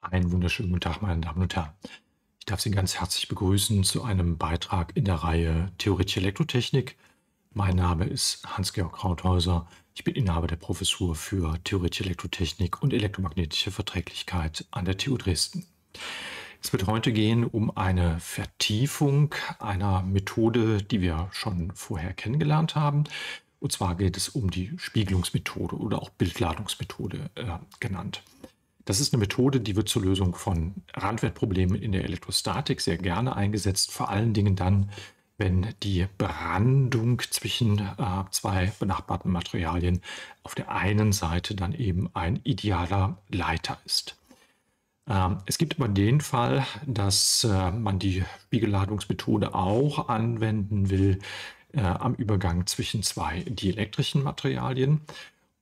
Einen wunderschönen guten Tag, meine Damen und Herren. Ich darf Sie ganz herzlich begrüßen zu einem Beitrag in der Reihe Theoretische Elektrotechnik. Mein Name ist Hans-Georg Krauthäuser. Ich bin Inhaber der Professur für Theoretische Elektrotechnik und elektromagnetische Verträglichkeit an der TU Dresden. Es wird heute gehen um eine Vertiefung einer Methode, die wir schon vorher kennengelernt haben. Und zwar geht es um die Spiegelungsmethode oder auch Bildladungsmethode äh, genannt. Das ist eine Methode, die wird zur Lösung von Randwertproblemen in der Elektrostatik sehr gerne eingesetzt, vor allen Dingen dann, wenn die Brandung zwischen äh, zwei benachbarten Materialien auf der einen Seite dann eben ein idealer Leiter ist. Ähm, es gibt aber den Fall, dass äh, man die Spiegelladungsmethode auch anwenden will äh, am Übergang zwischen zwei dielektrischen Materialien.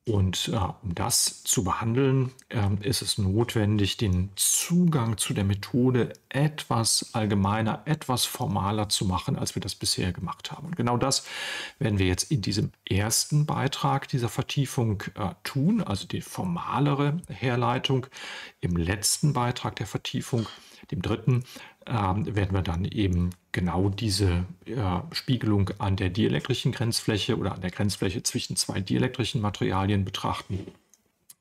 Und äh, um das zu behandeln, äh, ist es notwendig, den Zugang zu der Methode etwas allgemeiner, etwas formaler zu machen, als wir das bisher gemacht haben. Und genau das werden wir jetzt in diesem ersten Beitrag dieser Vertiefung äh, tun, also die formalere Herleitung. Im letzten Beitrag der Vertiefung, dem dritten, ähm, werden wir dann eben genau diese äh, Spiegelung an der dielektrischen Grenzfläche oder an der Grenzfläche zwischen zwei dielektrischen Materialien betrachten.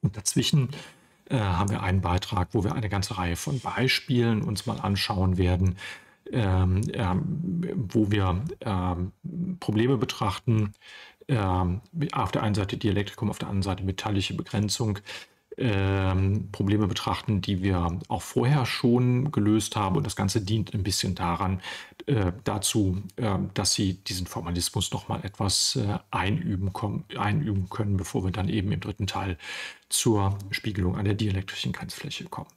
Und dazwischen äh, haben wir einen Beitrag, wo wir eine ganze Reihe von Beispielen uns mal anschauen werden, ähm, ähm, wo wir ähm, Probleme betrachten. Ähm, auf der einen Seite Dielektrikum, auf der anderen Seite metallische Begrenzung ähm, Probleme betrachten, die wir auch vorher schon gelöst haben. Und das Ganze dient ein bisschen daran, äh, dazu, äh, dass Sie diesen Formalismus noch mal etwas äh, einüben, einüben können, bevor wir dann eben im dritten Teil zur Spiegelung an der dielektrischen Grenzfläche kommen.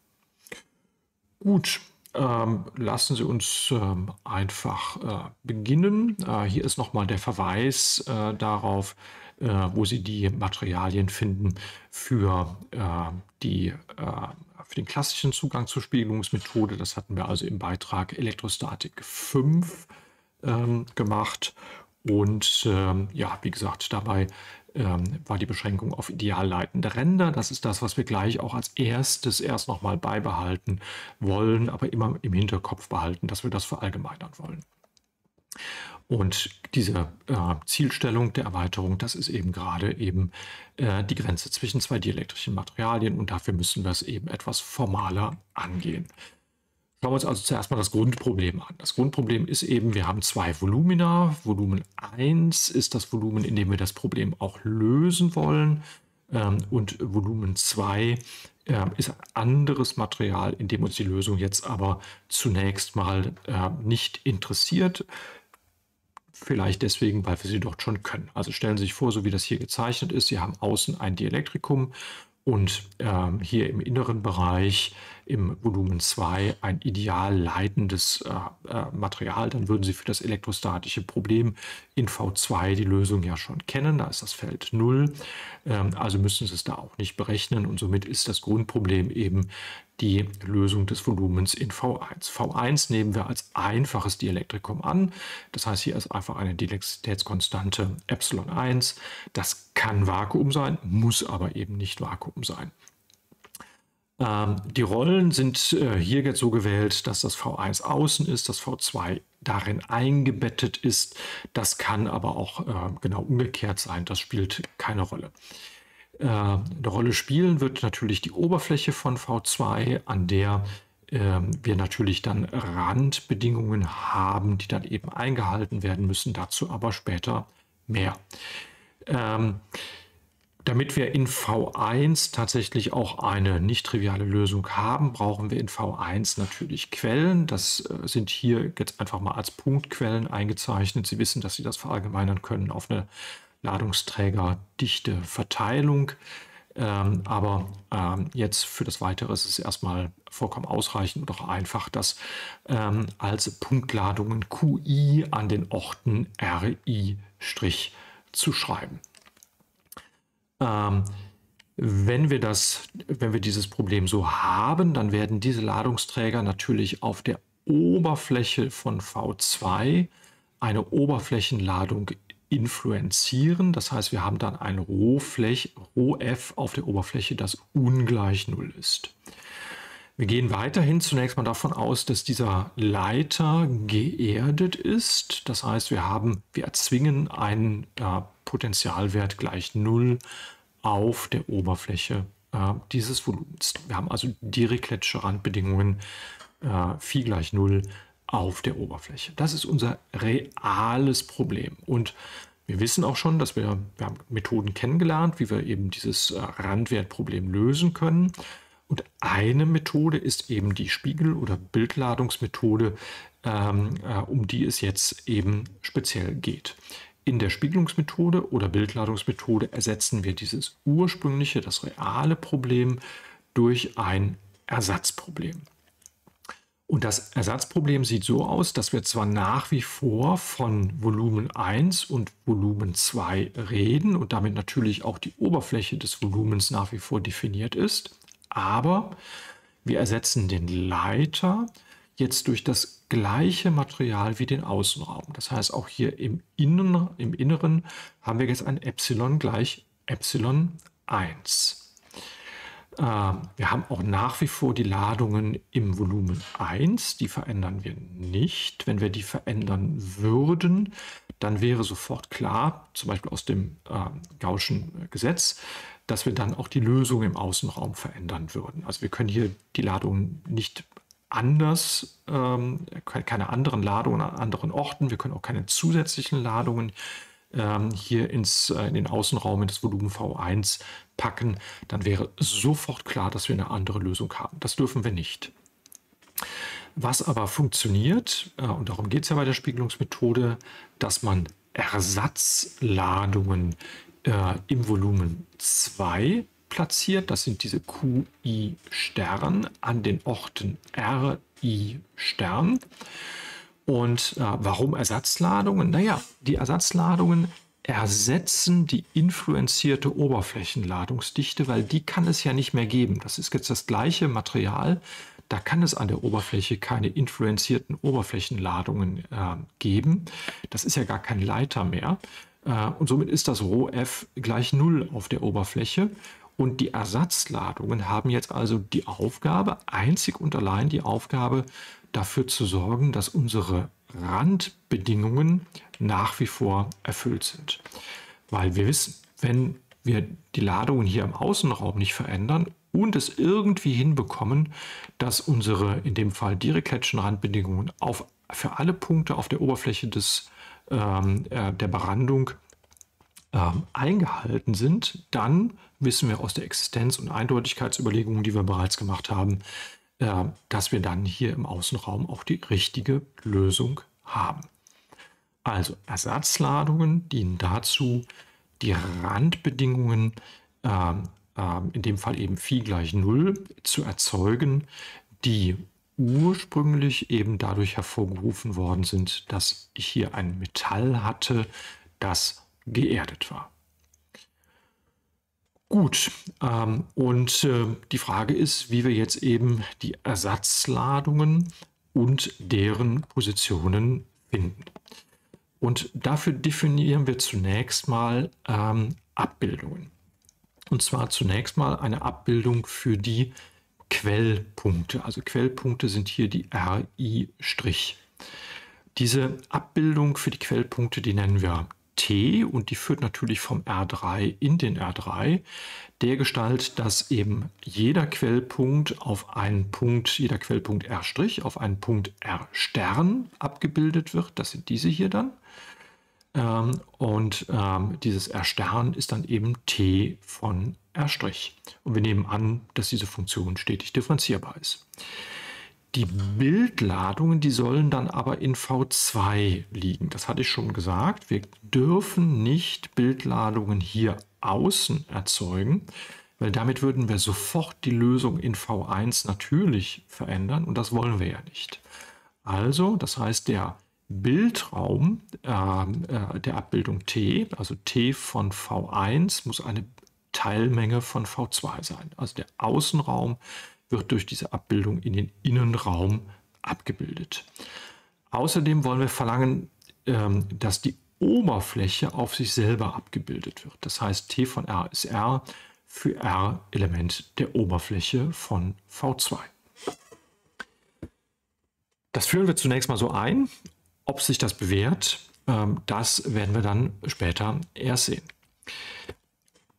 Gut, ähm, lassen Sie uns ähm, einfach äh, beginnen. Äh, hier ist nochmal der Verweis äh, darauf, äh, wo Sie die Materialien finden für, äh, die, äh, für den klassischen Zugang zur Spiegelungsmethode. Das hatten wir also im Beitrag Elektrostatik 5 ähm, gemacht. Und ähm, ja, wie gesagt, dabei ähm, war die Beschränkung auf idealleitende Ränder. Das ist das, was wir gleich auch als erstes erst nochmal beibehalten wollen, aber immer im Hinterkopf behalten, dass wir das verallgemeinern wollen. Und diese äh, Zielstellung der Erweiterung, das ist eben gerade eben äh, die Grenze zwischen zwei dielektrischen Materialien und dafür müssen wir es eben etwas formaler angehen. Schauen wir uns also zuerst mal das Grundproblem an. Das Grundproblem ist eben, wir haben zwei Volumina. Volumen 1 ist das Volumen, in dem wir das Problem auch lösen wollen. Ähm, und Volumen 2 äh, ist ein anderes Material, in dem uns die Lösung jetzt aber zunächst mal äh, nicht interessiert. Vielleicht deswegen, weil wir sie dort schon können. Also stellen Sie sich vor, so wie das hier gezeichnet ist, Sie haben außen ein Dielektrikum und ähm, hier im inneren Bereich im Volumen 2 ein ideal leitendes äh, äh, Material, dann würden Sie für das elektrostatische Problem in V2 die Lösung ja schon kennen. Da ist das Feld 0. Ähm, also müssen Sie es da auch nicht berechnen und somit ist das Grundproblem eben die Lösung des Volumens in V1. V1 nehmen wir als einfaches Dielektrikum an. Das heißt, hier ist einfach eine Dielektrizitätskonstante Epsilon 1. Das kann Vakuum sein, muss aber eben nicht Vakuum sein. Ähm, die Rollen sind äh, hier jetzt so gewählt, dass das V1 außen ist, das V2 darin eingebettet ist. Das kann aber auch äh, genau umgekehrt sein. Das spielt keine Rolle. Äh, eine Rolle spielen wird natürlich die Oberfläche von V2, an der äh, wir natürlich dann Randbedingungen haben, die dann eben eingehalten werden müssen. Dazu aber später mehr. Ähm, damit wir in V1 tatsächlich auch eine nicht triviale Lösung haben, brauchen wir in V1 natürlich Quellen. Das äh, sind hier jetzt einfach mal als Punktquellen eingezeichnet. Sie wissen, dass Sie das verallgemeinern können auf eine Ladungsträgerdichte Verteilung. Ähm, aber ähm, jetzt für das Weitere ist es erstmal vollkommen ausreichend und auch einfach, das ähm, als Punktladungen QI an den Orten RI' zu schreiben. Ähm, wenn wir das, wenn wir dieses Problem so haben, dann werden diese Ladungsträger natürlich auf der Oberfläche von V2 eine Oberflächenladung influenzieren. Das heißt, wir haben dann ein Rohfläch, Rho f auf der Oberfläche, das ungleich Null ist. Wir gehen weiterhin zunächst mal davon aus, dass dieser Leiter geerdet ist. Das heißt, wir haben, wir erzwingen einen äh, Potentialwert gleich 0 auf der Oberfläche äh, dieses Volumens. Wir haben also Dirichlet'sche Randbedingungen äh, Phi gleich 0 auf der Oberfläche. Das ist unser reales Problem. Und wir wissen auch schon, dass wir, wir haben Methoden kennengelernt, wie wir eben dieses äh, Randwertproblem lösen können. Und eine Methode ist eben die Spiegel- oder Bildladungsmethode, ähm, äh, um die es jetzt eben speziell geht. In der Spiegelungsmethode oder Bildladungsmethode ersetzen wir dieses ursprüngliche, das reale Problem durch ein Ersatzproblem. Und das Ersatzproblem sieht so aus, dass wir zwar nach wie vor von Volumen 1 und Volumen 2 reden und damit natürlich auch die Oberfläche des Volumens nach wie vor definiert ist, aber wir ersetzen den Leiter jetzt durch das gleiche Material wie den Außenraum. Das heißt, auch hier im, Innen, im Inneren haben wir jetzt ein Epsilon gleich Epsilon 1. Äh, wir haben auch nach wie vor die Ladungen im Volumen 1, die verändern wir nicht. Wenn wir die verändern würden, dann wäre sofort klar, zum Beispiel aus dem äh, Gaußschen Gesetz, dass wir dann auch die Lösung im Außenraum verändern würden. Also wir können hier die Ladung nicht anders, ähm, keine anderen Ladungen an anderen Orten, wir können auch keine zusätzlichen Ladungen ähm, hier ins, äh, in den Außenraum, in das Volumen V1 packen, dann wäre sofort klar, dass wir eine andere Lösung haben. Das dürfen wir nicht. Was aber funktioniert, äh, und darum geht es ja bei der Spiegelungsmethode, dass man Ersatzladungen äh, im Volumen 2 platziert. Das sind diese QI Stern an den Orten RI Stern. Und äh, warum Ersatzladungen? Naja, die Ersatzladungen ersetzen die influenzierte Oberflächenladungsdichte, weil die kann es ja nicht mehr geben. Das ist jetzt das gleiche Material. Da kann es an der Oberfläche keine influenzierten Oberflächenladungen äh, geben. Das ist ja gar kein Leiter mehr. Äh, und somit ist das ρf gleich 0 auf der Oberfläche. Und die Ersatzladungen haben jetzt also die Aufgabe, einzig und allein die Aufgabe, dafür zu sorgen, dass unsere Randbedingungen nach wie vor erfüllt sind. Weil wir wissen, wenn wir die Ladungen hier im Außenraum nicht verändern und es irgendwie hinbekommen, dass unsere in dem Fall Dirichletschen Randbedingungen auf, für alle Punkte auf der Oberfläche des ähm, äh, der Berandung ähm, eingehalten sind, dann wissen wir aus der Existenz- und Eindeutigkeitsüberlegungen, die wir bereits gemacht haben, äh, dass wir dann hier im Außenraum auch die richtige Lösung haben. Also Ersatzladungen dienen dazu, die Randbedingungen, äh, äh, in dem Fall eben Phi gleich 0, zu erzeugen, die ursprünglich eben dadurch hervorgerufen worden sind, dass ich hier ein Metall hatte, das geerdet war. Gut, ähm, und äh, die Frage ist, wie wir jetzt eben die Ersatzladungen und deren Positionen finden. Und dafür definieren wir zunächst mal ähm, Abbildungen. Und zwar zunächst mal eine Abbildung für die Quellpunkte. Also Quellpunkte sind hier die RI'. Diese Abbildung für die Quellpunkte, die nennen wir T und die führt natürlich vom R3 in den R3, der Gestalt, dass eben jeder Quellpunkt auf einen Punkt, jeder Quellpunkt R' auf einen Punkt R' Stern abgebildet wird. Das sind diese hier dann. Ähm, und ähm, dieses R' Stern ist dann eben T von R'. Und wir nehmen an, dass diese Funktion stetig differenzierbar ist. Die Bildladungen, die sollen dann aber in V2 liegen. Das hatte ich schon gesagt. Wir dürfen nicht Bildladungen hier außen erzeugen, weil damit würden wir sofort die Lösung in V1 natürlich verändern und das wollen wir ja nicht. Also, das heißt, der Bildraum äh, äh, der Abbildung T, also T von V1, muss eine Teilmenge von V2 sein. Also der Außenraum wird durch diese Abbildung in den Innenraum abgebildet. Außerdem wollen wir verlangen, ähm, dass die Oberfläche auf sich selber abgebildet wird. Das heißt, T von R ist R für R Element der Oberfläche von V2. Das führen wir zunächst mal so ein. Ob sich das bewährt, ähm, das werden wir dann später erst sehen.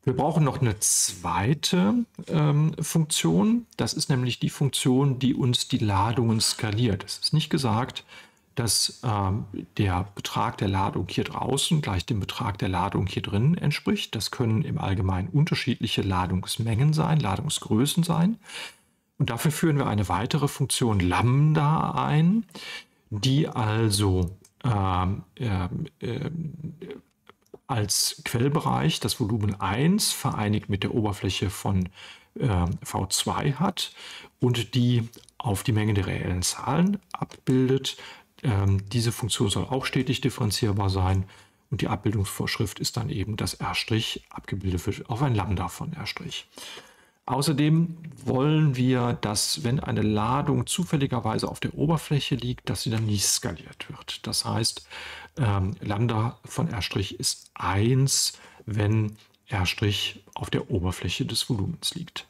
Wir brauchen noch eine zweite ähm, Funktion. Das ist nämlich die Funktion, die uns die Ladungen skaliert. Es ist nicht gesagt, dass ähm, der Betrag der Ladung hier draußen gleich dem Betrag der Ladung hier drin entspricht. Das können im Allgemeinen unterschiedliche Ladungsmengen sein, Ladungsgrößen sein. Und dafür führen wir eine weitere Funktion Lambda ein, die also ähm, äh, als Quellbereich das Volumen 1 vereinigt mit der Oberfläche von äh, V2 hat und die auf die Menge der reellen Zahlen abbildet. Ähm, diese Funktion soll auch stetig differenzierbar sein und die Abbildungsvorschrift ist dann eben das R' abgebildet auf ein Lambda von R'. Außerdem wollen wir, dass wenn eine Ladung zufälligerweise auf der Oberfläche liegt, dass sie dann nicht skaliert wird. Das heißt, ähm, Lambda von R' ist 1, wenn R' auf der Oberfläche des Volumens liegt.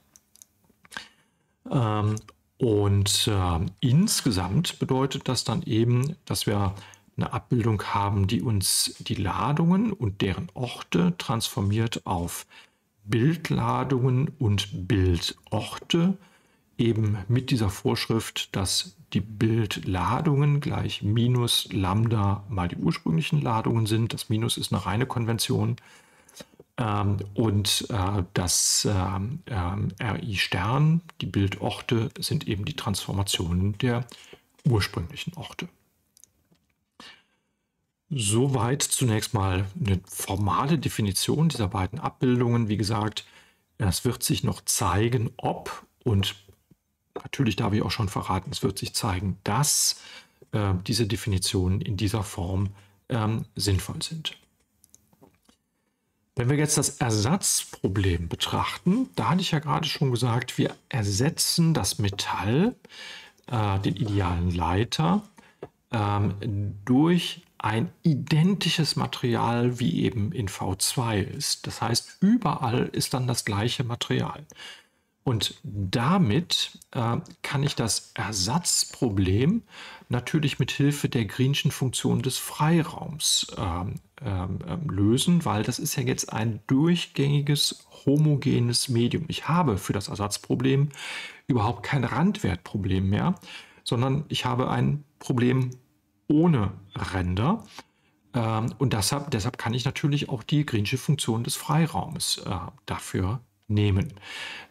Ähm, und äh, insgesamt bedeutet das dann eben, dass wir eine Abbildung haben, die uns die Ladungen und deren Orte transformiert auf Bildladungen und Bildorte eben mit dieser Vorschrift, dass die Bildladungen gleich minus Lambda mal die ursprünglichen Ladungen sind. Das Minus ist eine reine Konvention. Ähm, und äh, das ähm, ähm, RI Stern, die Bildorte, sind eben die Transformationen der ursprünglichen Orte. Soweit zunächst mal eine formale Definition dieser beiden Abbildungen. Wie gesagt, es wird sich noch zeigen, ob und natürlich darf ich auch schon verraten, es wird sich zeigen, dass äh, diese Definitionen in dieser Form ähm, sinnvoll sind. Wenn wir jetzt das Ersatzproblem betrachten, da hatte ich ja gerade schon gesagt, wir ersetzen das Metall, äh, den idealen Leiter, ähm, durch ein identisches Material wie eben in V2 ist. Das heißt, überall ist dann das gleiche Material. Und damit äh, kann ich das Ersatzproblem natürlich mit Hilfe der Greenschen Funktion des Freiraums ähm, ähm, ähm, lösen, weil das ist ja jetzt ein durchgängiges homogenes Medium. Ich habe für das Ersatzproblem überhaupt kein Randwertproblem mehr, sondern ich habe ein Problem ohne Ränder. Ähm, und deshalb, deshalb kann ich natürlich auch die Greensche Funktion des Freiraumes äh, dafür nehmen.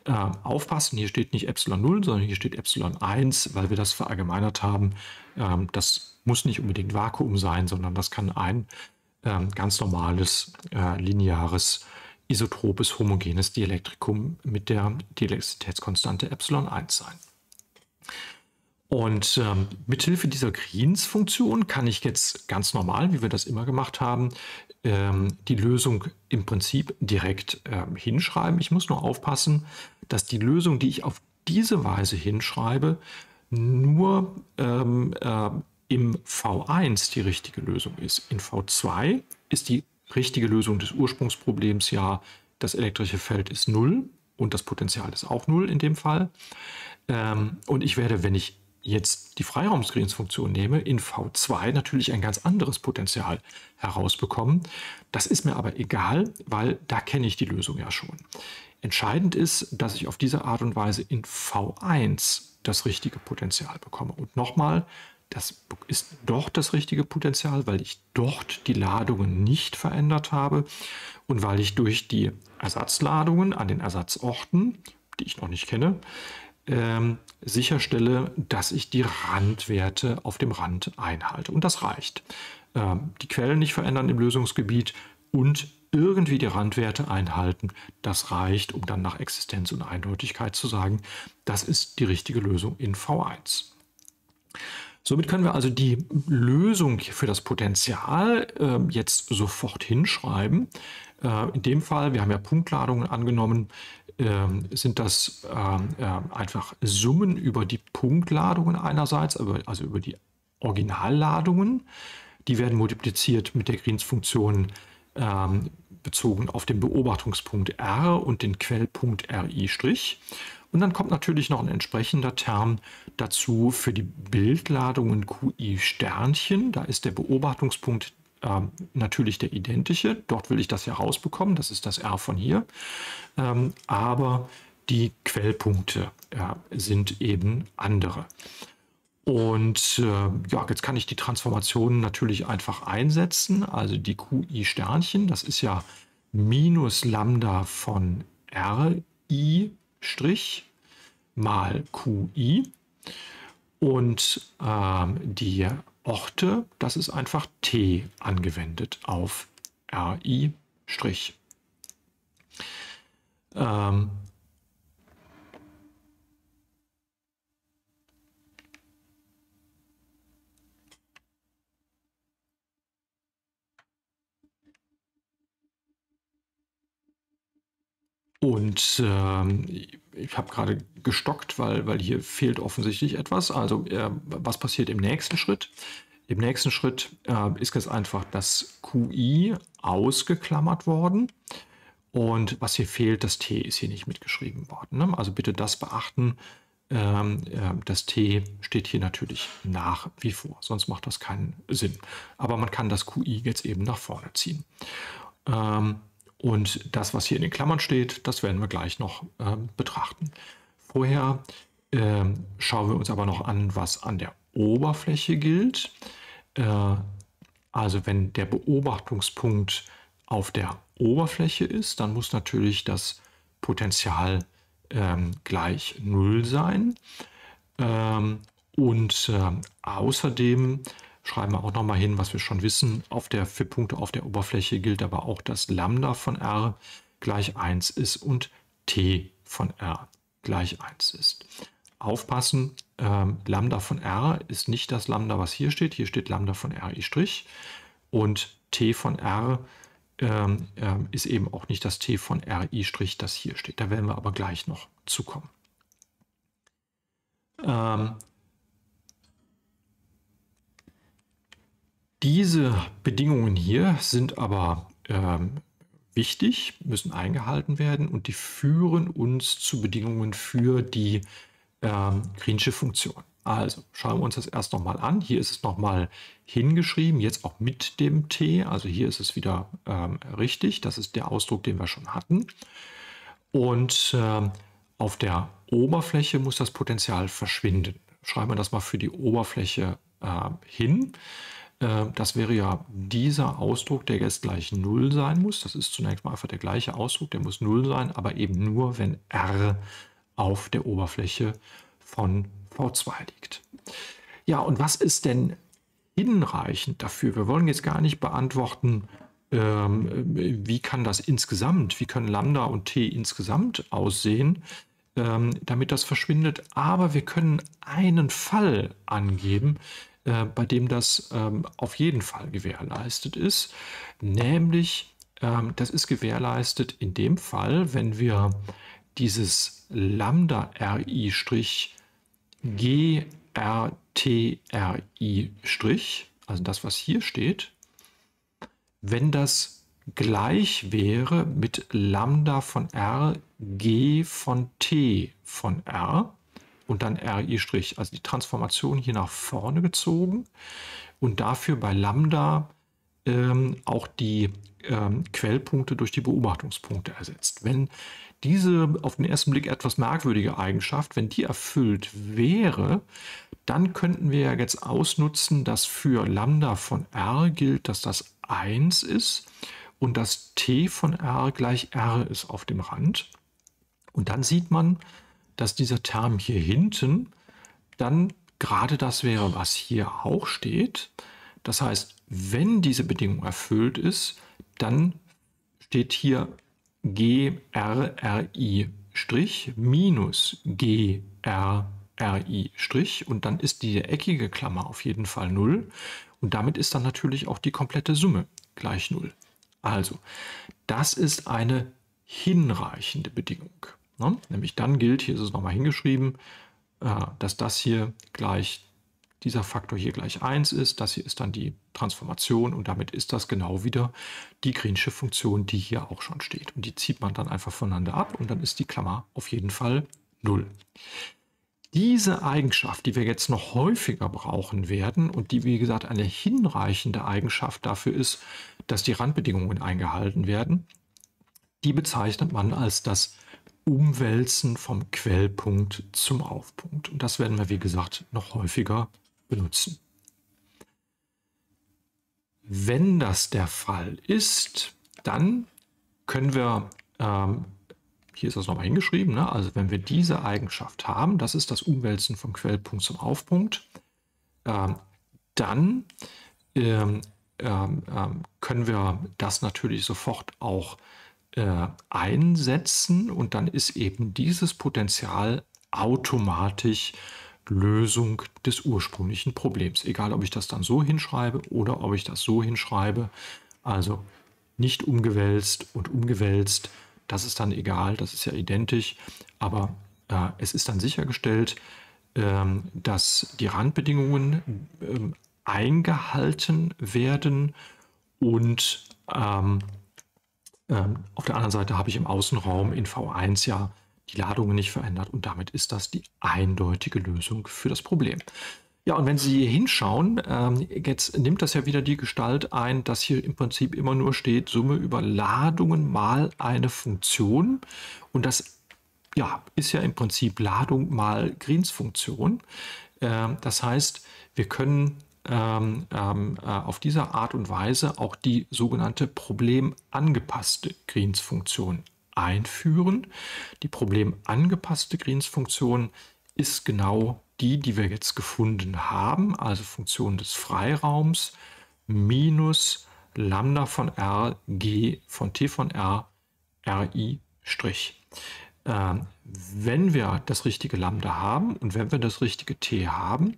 Äh, aufpassen, hier steht nicht Epsilon 0, sondern hier steht Epsilon 1, weil wir das verallgemeinert haben. Ähm, das muss nicht unbedingt Vakuum sein, sondern das kann ein ähm, ganz normales, äh, lineares, isotropes, homogenes Dielektrikum mit der Dielektrizitätskonstante Epsilon 1 sein. Und ähm, mithilfe dieser Greens-Funktion kann ich jetzt ganz normal, wie wir das immer gemacht haben, ähm, die Lösung im Prinzip direkt ähm, hinschreiben. Ich muss nur aufpassen, dass die Lösung, die ich auf diese Weise hinschreibe, nur ähm, äh, im V1 die richtige Lösung ist. In V2 ist die richtige Lösung des Ursprungsproblems ja, das elektrische Feld ist 0 und das Potenzial ist auch 0 in dem Fall. Ähm, und ich werde, wenn ich jetzt die Freiraumsgrenzfunktion nehme, in V2 natürlich ein ganz anderes Potenzial herausbekommen. Das ist mir aber egal, weil da kenne ich die Lösung ja schon. Entscheidend ist, dass ich auf diese Art und Weise in V1 das richtige Potenzial bekomme. Und nochmal, das ist doch das richtige Potenzial, weil ich dort die Ladungen nicht verändert habe und weil ich durch die Ersatzladungen an den Ersatzorten, die ich noch nicht kenne, ähm, sicherstelle, dass ich die Randwerte auf dem Rand einhalte. Und das reicht. Ähm, die Quellen nicht verändern im Lösungsgebiet und irgendwie die Randwerte einhalten, das reicht, um dann nach Existenz und Eindeutigkeit zu sagen, das ist die richtige Lösung in V1. Somit können wir also die Lösung für das Potenzial äh, jetzt sofort hinschreiben. Äh, in dem Fall, wir haben ja Punktladungen angenommen, sind das ähm, äh, einfach Summen über die Punktladungen einerseits, also über die Originalladungen. Die werden multipliziert mit der Greens-Funktion ähm, bezogen auf den Beobachtungspunkt R und den Quellpunkt RI'. Und dann kommt natürlich noch ein entsprechender Term dazu für die Bildladungen QI Sternchen. Da ist der Beobachtungspunkt ähm, natürlich der identische. Dort will ich das ja rausbekommen. Das ist das R von hier. Ähm, aber die Quellpunkte ja, sind eben andere. Und äh, ja, jetzt kann ich die Transformation natürlich einfach einsetzen. Also die QI-Sternchen, das ist ja minus Lambda von RI' mal QI. Und ähm, die Orte, das ist einfach T angewendet auf RI'. Ähm, Und ähm, ich habe gerade gestockt, weil, weil hier fehlt offensichtlich etwas. Also äh, was passiert im nächsten Schritt? Im nächsten Schritt äh, ist ganz einfach das QI ausgeklammert worden. Und was hier fehlt, das T ist hier nicht mitgeschrieben worden. Ne? Also bitte das beachten. Ähm, äh, das T steht hier natürlich nach wie vor, sonst macht das keinen Sinn. Aber man kann das QI jetzt eben nach vorne ziehen. Ähm, und das, was hier in den Klammern steht, das werden wir gleich noch äh, betrachten. Vorher äh, schauen wir uns aber noch an, was an der Oberfläche gilt. Äh, also wenn der Beobachtungspunkt auf der Oberfläche ist, dann muss natürlich das Potential ähm, gleich 0 sein. Ähm, und äh, außerdem schreiben wir auch nochmal hin, was wir schon wissen. Auf der, für Punkte auf der Oberfläche gilt aber auch, dass Lambda von R gleich 1 ist und T von R gleich 1 ist. Aufpassen, ähm, Lambda von R ist nicht das Lambda, was hier steht. Hier steht Lambda von RI' und T von R ähm, ähm, ist eben auch nicht das T von RI', das hier steht. Da werden wir aber gleich noch zukommen. Ähm, Diese Bedingungen hier sind aber ähm, wichtig, müssen eingehalten werden und die führen uns zu Bedingungen für die ähm, Greensche Funktion. Also schauen wir uns das erst nochmal an. Hier ist es nochmal hingeschrieben, jetzt auch mit dem T. Also hier ist es wieder ähm, richtig. Das ist der Ausdruck, den wir schon hatten. Und ähm, auf der Oberfläche muss das Potenzial verschwinden. Schreiben wir das mal für die Oberfläche äh, hin. Äh, das wäre ja dieser Ausdruck, der jetzt gleich 0 sein muss. Das ist zunächst mal einfach der gleiche Ausdruck, der muss 0 sein, aber eben nur, wenn R auf der Oberfläche von V2 liegt. Ja, und was ist denn hinreichend dafür? Wir wollen jetzt gar nicht beantworten, ähm, wie kann das insgesamt, wie können Lambda und T insgesamt aussehen, ähm, damit das verschwindet. Aber wir können einen Fall angeben, äh, bei dem das ähm, auf jeden Fall gewährleistet ist. Nämlich, ähm, das ist gewährleistet in dem Fall, wenn wir dieses Lambda RI GRTRI also das, was hier steht, wenn das gleich wäre mit Lambda von R G von T von R, und dann RI', also die Transformation hier nach vorne gezogen und dafür bei Lambda ähm, auch die ähm, Quellpunkte durch die Beobachtungspunkte ersetzt. Wenn diese auf den ersten Blick etwas merkwürdige Eigenschaft, wenn die erfüllt wäre, dann könnten wir ja jetzt ausnutzen, dass für Lambda von R gilt, dass das 1 ist und dass T von R gleich R ist auf dem Rand. Und dann sieht man, dass dieser Term hier hinten dann gerade das wäre, was hier auch steht. Das heißt, wenn diese Bedingung erfüllt ist, dann steht hier GRRI' minus GRRI' und dann ist die eckige Klammer auf jeden Fall 0 und damit ist dann natürlich auch die komplette Summe gleich 0. Also, das ist eine hinreichende Bedingung. Ne? Nämlich dann gilt, hier ist es nochmal hingeschrieben, äh, dass das hier gleich, dieser Faktor hier gleich 1 ist. Das hier ist dann die Transformation und damit ist das genau wieder die Greensche Funktion, die hier auch schon steht. Und die zieht man dann einfach voneinander ab und dann ist die Klammer auf jeden Fall 0. Diese Eigenschaft, die wir jetzt noch häufiger brauchen werden und die, wie gesagt, eine hinreichende Eigenschaft dafür ist, dass die Randbedingungen eingehalten werden, die bezeichnet man als das Umwälzen vom Quellpunkt zum Aufpunkt. Und das werden wir, wie gesagt, noch häufiger benutzen. Wenn das der Fall ist, dann können wir, ähm, hier ist das nochmal hingeschrieben, ne? also wenn wir diese Eigenschaft haben, das ist das Umwälzen vom Quellpunkt zum Aufpunkt, ähm, dann ähm, ähm, ähm können wir das natürlich sofort auch äh, einsetzen und dann ist eben dieses Potenzial automatisch Lösung des ursprünglichen Problems. Egal, ob ich das dann so hinschreibe oder ob ich das so hinschreibe. Also nicht umgewälzt und umgewälzt, das ist dann egal, das ist ja identisch. Aber äh, es ist dann sichergestellt, ähm, dass die Randbedingungen ähm, eingehalten werden und ähm, auf der anderen Seite habe ich im Außenraum in V1 ja die Ladungen nicht verändert und damit ist das die eindeutige Lösung für das Problem. Ja, und wenn Sie hier hinschauen, ähm, jetzt nimmt das ja wieder die Gestalt ein, dass hier im Prinzip immer nur steht, Summe über Ladungen mal eine Funktion. Und das ja, ist ja im Prinzip Ladung mal Greens Funktion. Ähm, das heißt, wir können ähm, ähm, äh, auf diese Art und Weise auch die sogenannte problemangepasste Greens-Funktion einführen. Die problemangepasste Greens-Funktion ist genau die, die wir jetzt gefunden haben, also Funktion des Freiraums minus Lambda von R, G von T von R, RI Strich. Ähm, wenn wir das richtige Lambda haben und wenn wir das richtige t haben,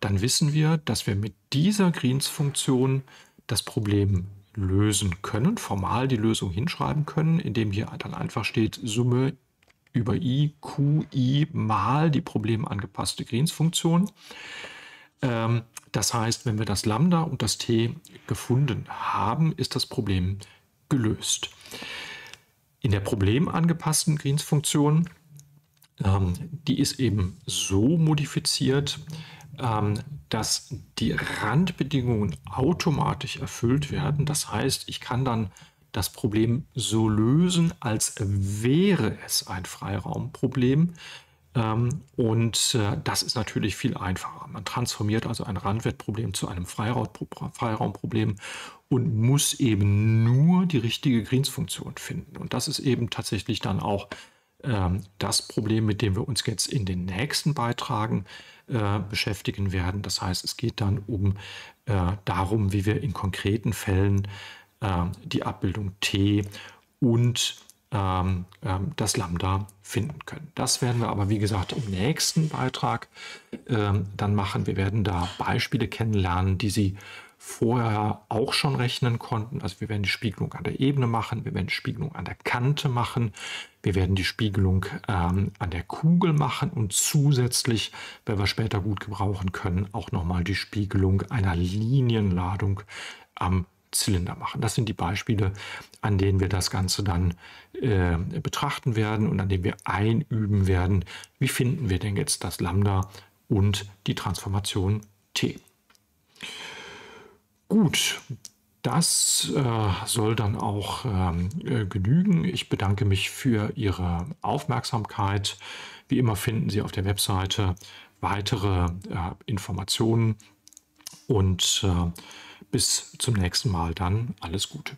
dann wissen wir, dass wir mit dieser Greens-Funktion das Problem lösen können, formal die Lösung hinschreiben können, indem hier dann einfach steht Summe über i, qi mal die problemangepasste Greens-Funktion. Ähm, das heißt, wenn wir das Lambda und das t gefunden haben, ist das Problem gelöst. In der problemangepassten Greens-Funktion, ähm, die ist eben so modifiziert, ähm, dass die Randbedingungen automatisch erfüllt werden. Das heißt, ich kann dann das Problem so lösen, als wäre es ein Freiraumproblem. Ähm, und äh, das ist natürlich viel einfacher. Man transformiert also ein Randwertproblem zu einem Freiraumproblem und muss eben nur die richtige Greens-Funktion finden. Und das ist eben tatsächlich dann auch ähm, das Problem, mit dem wir uns jetzt in den nächsten Beitragen äh, beschäftigen werden. Das heißt, es geht dann um äh, darum, wie wir in konkreten Fällen äh, die Abbildung T und ähm, ähm, das Lambda finden können. Das werden wir aber, wie gesagt, im nächsten Beitrag ähm, dann machen. Wir werden da Beispiele kennenlernen, die Sie vorher auch schon rechnen konnten. Also wir werden die Spiegelung an der Ebene machen, wir werden die Spiegelung an der Kante machen, wir werden die Spiegelung ähm, an der Kugel machen und zusätzlich, wenn wir später gut gebrauchen können, auch nochmal die Spiegelung einer Linienladung am Zylinder machen. Das sind die Beispiele, an denen wir das Ganze dann äh, betrachten werden und an denen wir einüben werden, wie finden wir denn jetzt das Lambda und die Transformation T. Gut, das äh, soll dann auch ähm, äh, genügen. Ich bedanke mich für Ihre Aufmerksamkeit. Wie immer finden Sie auf der Webseite weitere äh, Informationen und äh, bis zum nächsten Mal dann alles Gute.